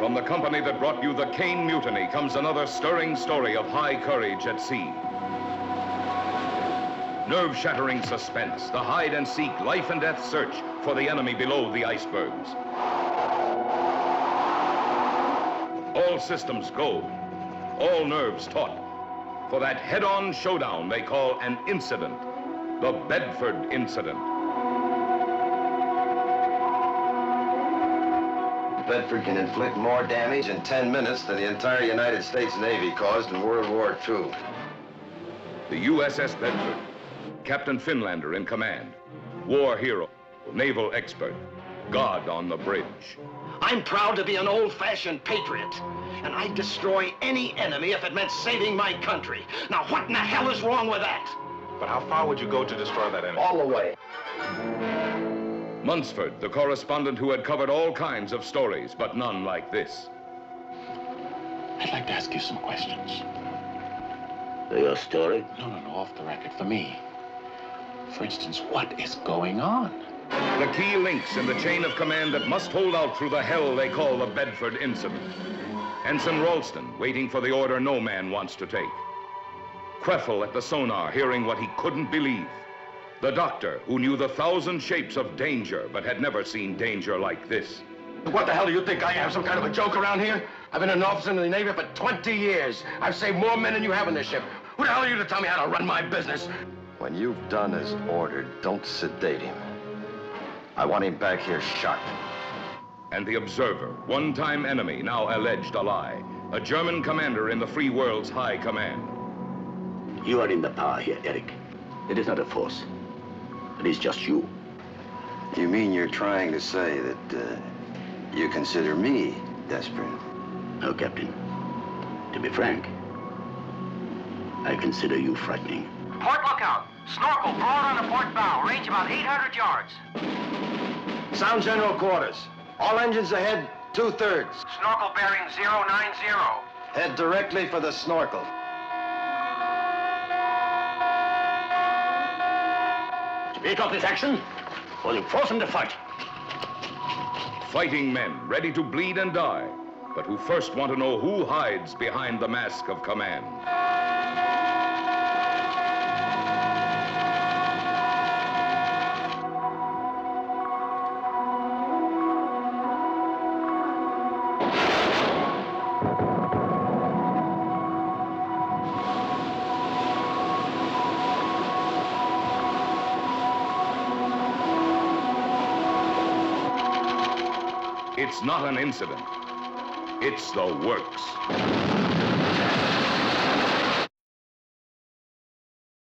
From the company that brought you the Caine Mutiny comes another stirring story of high courage at sea. Nerve-shattering suspense, the hide-and-seek, life-and-death search for the enemy below the icebergs. All systems go, all nerves taut, for that head-on showdown they call an incident, the Bedford Incident. Bedford can inflict more damage in 10 minutes than the entire United States Navy caused in World War II. The USS Bedford, Captain Finlander in command, war hero, naval expert, God on the bridge. I'm proud to be an old-fashioned patriot, and I'd destroy any enemy if it meant saving my country. Now, what in the hell is wrong with that? But how far would you go to destroy that enemy? All the way. Munceford, the correspondent who had covered all kinds of stories, but none like this. I'd like to ask you some questions. Your story? No, no, no, off the record, for me. For instance, what is going on? The key links in the chain of command that must hold out through the hell they call the Bedford Incident. Ensign Ralston, waiting for the order no man wants to take. Queffle at the sonar, hearing what he couldn't believe. The doctor, who knew the thousand shapes of danger, but had never seen danger like this. What the hell do you think I am, some kind of a joke around here? I've been an officer in the Navy for 20 years. I've saved more men than you have in this ship. Who the hell are you to tell me how to run my business? When you've done as ordered, don't sedate him. I want him back here sharp. And the observer, one-time enemy, now alleged a lie. A German commander in the free world's high command. You are in the power here, Eric. It is not a force. It is just you. You mean you're trying to say that uh, you consider me desperate? No, Captain. To be frank, I consider you frightening. Port lookout. Snorkel broad on the port bow. Range about 800 yards. Sound general quarters. All engines ahead, two-thirds. Snorkel bearing 090. Head directly for the snorkel. Speak off this action, or you force him to fight. Fighting men, ready to bleed and die, but who first want to know who hides behind the mask of command. It's not an incident. It's the works.